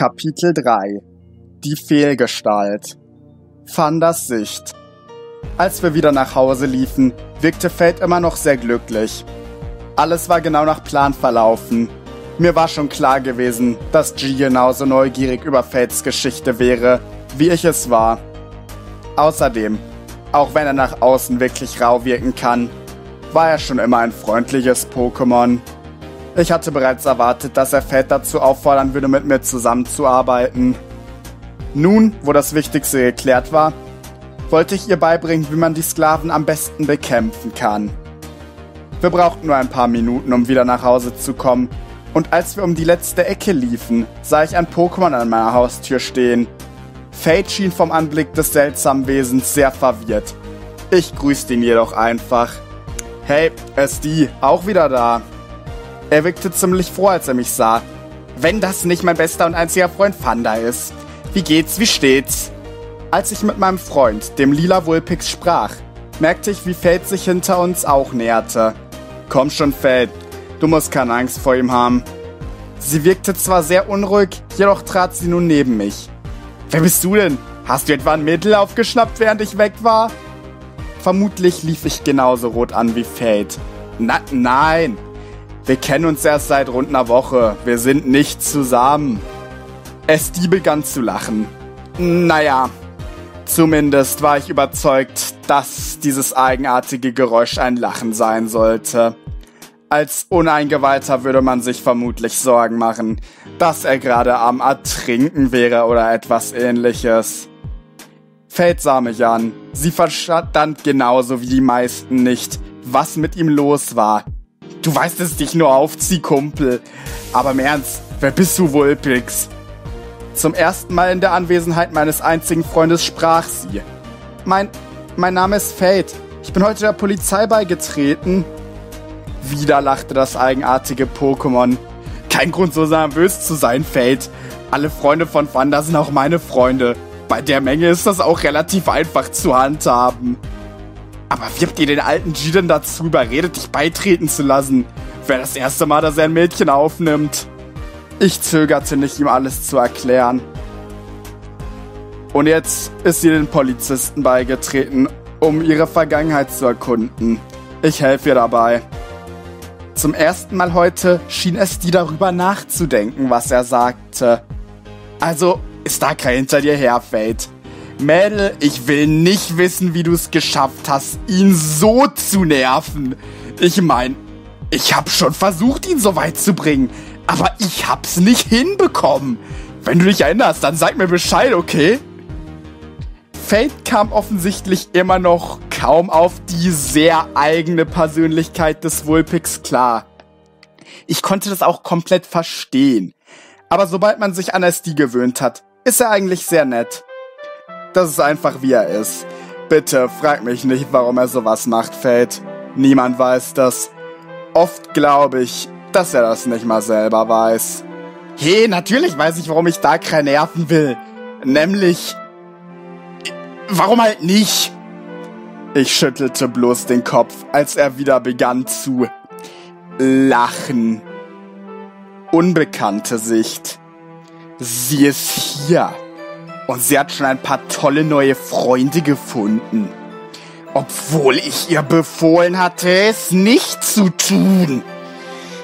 Kapitel 3 Die Fehlgestalt Fanders Sicht Als wir wieder nach Hause liefen, wirkte Fate immer noch sehr glücklich. Alles war genau nach Plan verlaufen. Mir war schon klar gewesen, dass G genauso neugierig über Fates Geschichte wäre, wie ich es war. Außerdem, auch wenn er nach außen wirklich rau wirken kann, war er schon immer ein freundliches Pokémon. Ich hatte bereits erwartet, dass er Fate dazu auffordern würde, mit mir zusammenzuarbeiten. Nun, wo das Wichtigste geklärt war, wollte ich ihr beibringen, wie man die Sklaven am besten bekämpfen kann. Wir brauchten nur ein paar Minuten, um wieder nach Hause zu kommen, und als wir um die letzte Ecke liefen, sah ich ein Pokémon an meiner Haustür stehen. Fate schien vom Anblick des seltsamen Wesens sehr verwirrt. Ich grüßte ihn jedoch einfach. Hey, SD, auch wieder da. Er wirkte ziemlich froh, als er mich sah. Wenn das nicht mein bester und einziger Freund Fanda ist. Wie geht's, wie steht's? Als ich mit meinem Freund, dem lila Wulpix, sprach, merkte ich, wie Fate sich hinter uns auch näherte. Komm schon, Fate. Du musst keine Angst vor ihm haben. Sie wirkte zwar sehr unruhig, jedoch trat sie nun neben mich. Wer bist du denn? Hast du etwa ein Mittel aufgeschnappt, während ich weg war? Vermutlich lief ich genauso rot an wie Fate. Na, nein, wir kennen uns erst seit rund einer Woche. Wir sind nicht zusammen. Esti begann zu lachen. Naja, zumindest war ich überzeugt, dass dieses eigenartige Geräusch ein Lachen sein sollte. Als Uneingeweihter würde man sich vermutlich Sorgen machen, dass er gerade am Ertrinken wäre oder etwas ähnliches. Fate sah mich an. Sie verstand genauso wie die meisten nicht, was mit ihm los war. Du weißt es dich nur aufzieh, Kumpel. Aber im Ernst, wer bist du, Wulpix? Zum ersten Mal in der Anwesenheit meines einzigen Freundes sprach sie. Mein, mein Name ist Fate. Ich bin heute der Polizei beigetreten. Wieder lachte das eigenartige Pokémon. Kein Grund, so nervös zu sein, Fate. Alle Freunde von Wanda sind auch meine Freunde. Bei der Menge ist das auch relativ einfach zu handhaben. Aber wie habt ihr den alten G denn dazu überredet, dich beitreten zu lassen? Wäre das erste Mal, dass er ein Mädchen aufnimmt. Ich zögerte nicht, ihm alles zu erklären. Und jetzt ist sie den Polizisten beigetreten, um ihre Vergangenheit zu erkunden. Ich helfe ihr dabei. Zum ersten Mal heute schien es die darüber nachzudenken, was er sagte. Also ist da kein hinter dir her, Fate. Mädel, ich will nicht wissen, wie du es geschafft hast, ihn so zu nerven. Ich mein, ich hab schon versucht, ihn so weit zu bringen, aber ich hab's nicht hinbekommen. Wenn du dich erinnerst, dann sag mir Bescheid, okay? Fate kam offensichtlich immer noch kaum auf die sehr eigene Persönlichkeit des Vulpix klar. Ich konnte das auch komplett verstehen. Aber sobald man sich an SD gewöhnt hat, ist er eigentlich sehr nett. Das ist einfach wie er ist. Bitte frag mich nicht, warum er sowas macht, Fate. Niemand weiß das. Oft glaube ich, dass er das nicht mal selber weiß. Hey, natürlich weiß ich, warum ich Darkrai nerven will. Nämlich... Warum halt nicht? Ich schüttelte bloß den Kopf, als er wieder begann zu lachen. Unbekannte Sicht. Sie ist hier. Und sie hat schon ein paar tolle neue Freunde gefunden. Obwohl ich ihr befohlen hatte, es nicht zu tun.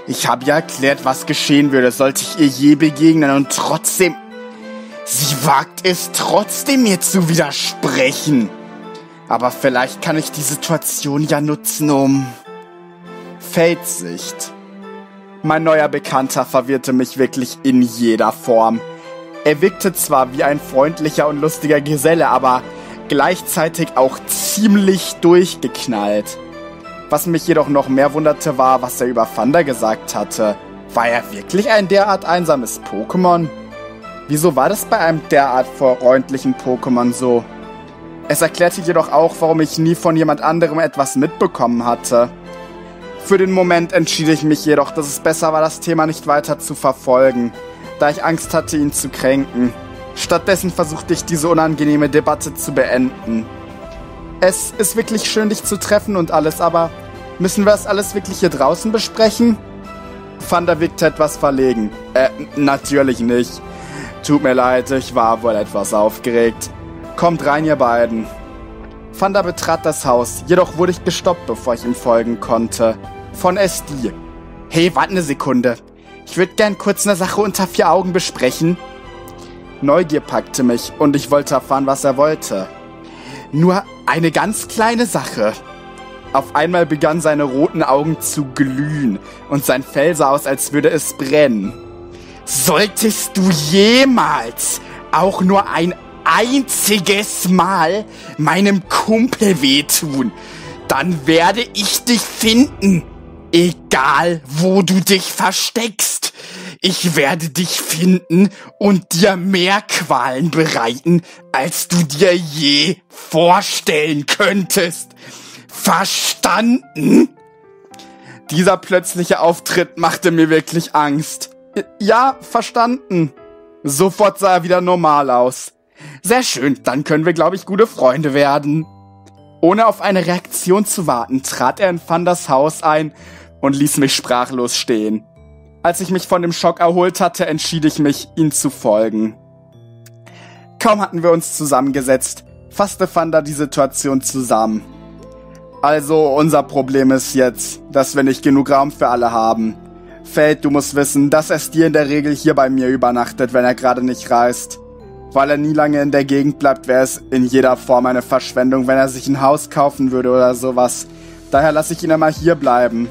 Ich habe ihr erklärt, was geschehen würde, sollte ich ihr je begegnen und trotzdem... Sie wagt es trotzdem mir zu widersprechen. Aber vielleicht kann ich die Situation ja nutzen, um... Feldsicht. Mein neuer Bekannter verwirrte mich wirklich in jeder Form. Er wirkte zwar wie ein freundlicher und lustiger Geselle, aber gleichzeitig auch ziemlich durchgeknallt. Was mich jedoch noch mehr wunderte, war, was er über Thunder gesagt hatte. War er wirklich ein derart einsames Pokémon? Wieso war das bei einem derart freundlichen Pokémon so? Es erklärte jedoch auch, warum ich nie von jemand anderem etwas mitbekommen hatte. Für den Moment entschied ich mich jedoch, dass es besser war, das Thema nicht weiter zu verfolgen da ich Angst hatte, ihn zu kränken. Stattdessen versuchte ich diese unangenehme Debatte zu beenden. Es ist wirklich schön, dich zu treffen und alles, aber müssen wir das alles wirklich hier draußen besprechen? Vander wirkte etwas verlegen. Äh, natürlich nicht. Tut mir leid, ich war wohl etwas aufgeregt. Kommt rein, ihr beiden. Fanda betrat das Haus, jedoch wurde ich gestoppt, bevor ich ihm folgen konnte. Von SD. Hey, warte eine Sekunde. Ich würde gern kurz eine Sache unter vier Augen besprechen. Neugier packte mich und ich wollte erfahren, was er wollte. Nur eine ganz kleine Sache. Auf einmal begannen seine roten Augen zu glühen und sein Fell sah aus, als würde es brennen. Solltest du jemals auch nur ein einziges Mal meinem Kumpel wehtun, dann werde ich dich finden, egal wo du dich versteckst. Ich werde dich finden und dir mehr Qualen bereiten, als du dir je vorstellen könntest. Verstanden? Dieser plötzliche Auftritt machte mir wirklich Angst. Ja, verstanden. Sofort sah er wieder normal aus. Sehr schön, dann können wir, glaube ich, gute Freunde werden. Ohne auf eine Reaktion zu warten, trat er in Fanders Haus ein und ließ mich sprachlos stehen. Als ich mich von dem Schock erholt hatte, entschied ich mich, ihm zu folgen. Kaum hatten wir uns zusammengesetzt, fasste Fanda die Situation zusammen. Also, unser Problem ist jetzt, dass wir nicht genug Raum für alle haben. Feld, du musst wissen, dass es dir in der Regel hier bei mir übernachtet, wenn er gerade nicht reist. Weil er nie lange in der Gegend bleibt, wäre es in jeder Form eine Verschwendung, wenn er sich ein Haus kaufen würde oder sowas. Daher lasse ich ihn immer hier bleiben.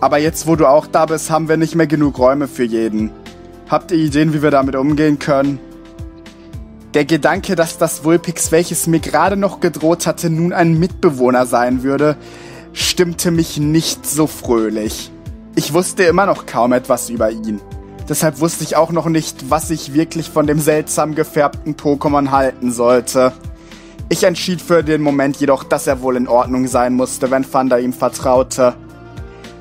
Aber jetzt, wo du auch da bist, haben wir nicht mehr genug Räume für jeden. Habt ihr Ideen, wie wir damit umgehen können? Der Gedanke, dass das Vulpix, welches mir gerade noch gedroht hatte, nun ein Mitbewohner sein würde, stimmte mich nicht so fröhlich. Ich wusste immer noch kaum etwas über ihn. Deshalb wusste ich auch noch nicht, was ich wirklich von dem seltsam gefärbten Pokémon halten sollte. Ich entschied für den Moment jedoch, dass er wohl in Ordnung sein musste, wenn Thunder ihm vertraute.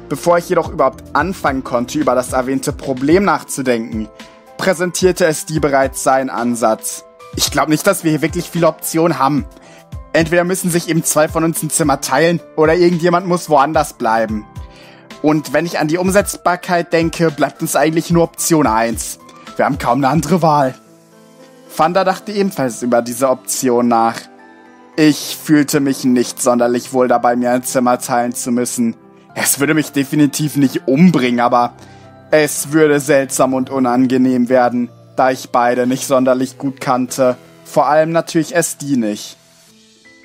Bevor ich jedoch überhaupt anfangen konnte, über das erwähnte Problem nachzudenken, präsentierte es die bereits seinen Ansatz. Ich glaube nicht, dass wir hier wirklich viele Optionen haben. Entweder müssen sich eben zwei von uns ein Zimmer teilen oder irgendjemand muss woanders bleiben. Und wenn ich an die Umsetzbarkeit denke, bleibt uns eigentlich nur Option 1. Wir haben kaum eine andere Wahl. Fanda dachte ebenfalls über diese Option nach. Ich fühlte mich nicht sonderlich wohl dabei, mir ein Zimmer teilen zu müssen. Es würde mich definitiv nicht umbringen, aber es würde seltsam und unangenehm werden, da ich beide nicht sonderlich gut kannte. Vor allem natürlich SD nicht.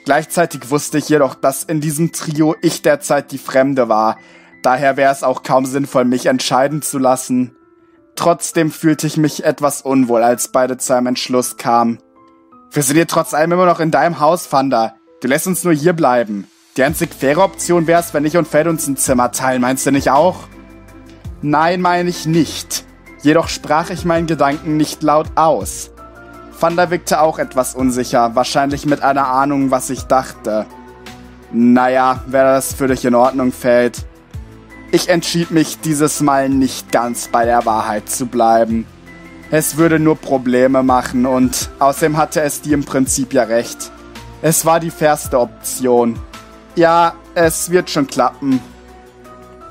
Gleichzeitig wusste ich jedoch, dass in diesem Trio ich derzeit die Fremde war, Daher wäre es auch kaum sinnvoll, mich entscheiden zu lassen. Trotzdem fühlte ich mich etwas unwohl, als beide zu einem Entschluss kamen. Wir sind hier trotz allem immer noch in deinem Haus, Fanda. Du lässt uns nur hier bleiben. Die einzig faire Option wär's, wenn ich und Fed uns ein Zimmer teilen, meinst du nicht auch? Nein, meine ich nicht. Jedoch sprach ich meinen Gedanken nicht laut aus. Fanda wirkte auch etwas unsicher, wahrscheinlich mit einer Ahnung, was ich dachte. Naja, wäre das für dich in Ordnung, Feld. Ich entschied mich dieses Mal nicht ganz bei der Wahrheit zu bleiben. Es würde nur Probleme machen und außerdem hatte es die im Prinzip ja recht. Es war die fairste Option. Ja, es wird schon klappen.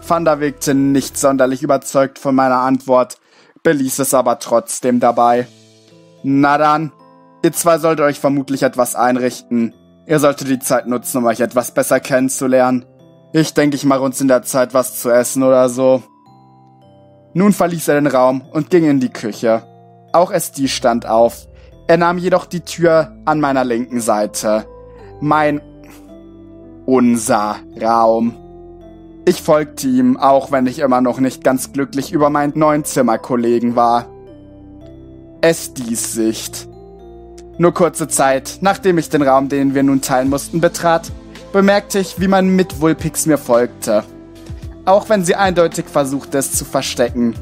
Fanda wirkte nicht sonderlich überzeugt von meiner Antwort, beließ es aber trotzdem dabei. Na dann, ihr zwei solltet euch vermutlich etwas einrichten. Ihr solltet die Zeit nutzen, um euch etwas besser kennenzulernen. Ich denke, ich mache uns in der Zeit was zu essen oder so. Nun verließ er den Raum und ging in die Küche. Auch SD stand auf. Er nahm jedoch die Tür an meiner linken Seite. Mein unser Raum. Ich folgte ihm, auch wenn ich immer noch nicht ganz glücklich über meinen neuen Zimmerkollegen war. SDs Sicht. Nur kurze Zeit, nachdem ich den Raum, den wir nun teilen mussten, betrat, bemerkte ich, wie mein Mitwulpix mir folgte. Auch wenn sie eindeutig versuchte, es zu verstecken.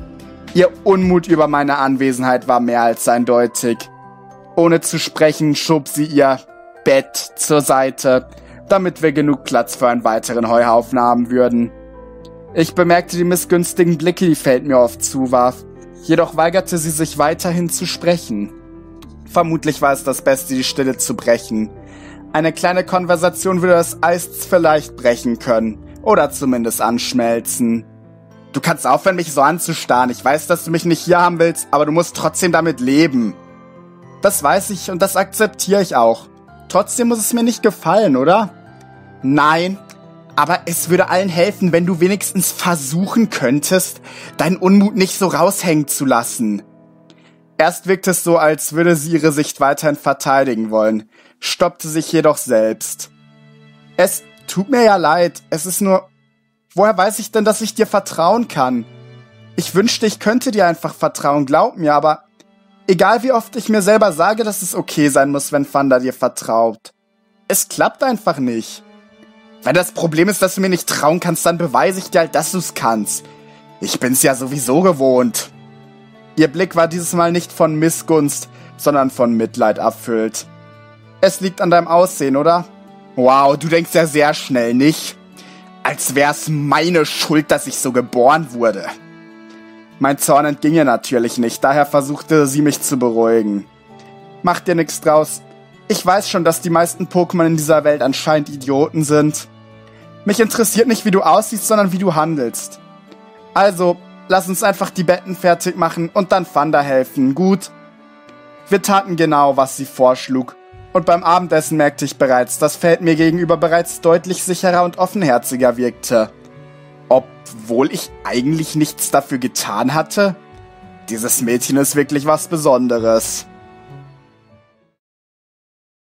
Ihr Unmut über meine Anwesenheit war mehr als eindeutig. Ohne zu sprechen schob sie ihr Bett zur Seite, damit wir genug Platz für einen weiteren Heuhaufen haben würden. Ich bemerkte die missgünstigen Blicke, die Feld mir oft zuwarf, jedoch weigerte sie sich weiterhin zu sprechen. Vermutlich war es das Beste, die Stille zu brechen. Eine kleine Konversation würde das Eis vielleicht brechen können oder zumindest anschmelzen. Du kannst aufhören, mich so anzustarren. Ich weiß, dass du mich nicht hier haben willst, aber du musst trotzdem damit leben. Das weiß ich und das akzeptiere ich auch. Trotzdem muss es mir nicht gefallen, oder? Nein, aber es würde allen helfen, wenn du wenigstens versuchen könntest, deinen Unmut nicht so raushängen zu lassen. Erst wirkt es so, als würde sie ihre Sicht weiterhin verteidigen wollen, stoppte sich jedoch selbst. Es tut mir ja leid, es ist nur... Woher weiß ich denn, dass ich dir vertrauen kann? Ich wünschte, ich könnte dir einfach vertrauen, glaub mir, aber egal wie oft ich mir selber sage, dass es okay sein muss, wenn Fanda dir vertraut. Es klappt einfach nicht. Wenn das Problem ist, dass du mir nicht trauen kannst, dann beweise ich dir halt, dass du's kannst. Ich bin's ja sowieso gewohnt. Ihr Blick war dieses Mal nicht von Missgunst, sondern von Mitleid erfüllt. Es liegt an deinem Aussehen, oder? Wow, du denkst ja sehr schnell, nicht? Als wär's meine Schuld, dass ich so geboren wurde. Mein Zorn entging ihr natürlich nicht, daher versuchte sie mich zu beruhigen. Mach dir nichts draus. Ich weiß schon, dass die meisten Pokémon in dieser Welt anscheinend Idioten sind. Mich interessiert nicht, wie du aussiehst, sondern wie du handelst. Also, lass uns einfach die Betten fertig machen und dann Fanda helfen, gut? Wir taten genau, was sie vorschlug. Und beim Abendessen merkte ich bereits, dass Feld mir gegenüber bereits deutlich sicherer und offenherziger wirkte. Obwohl ich eigentlich nichts dafür getan hatte? Dieses Mädchen ist wirklich was Besonderes.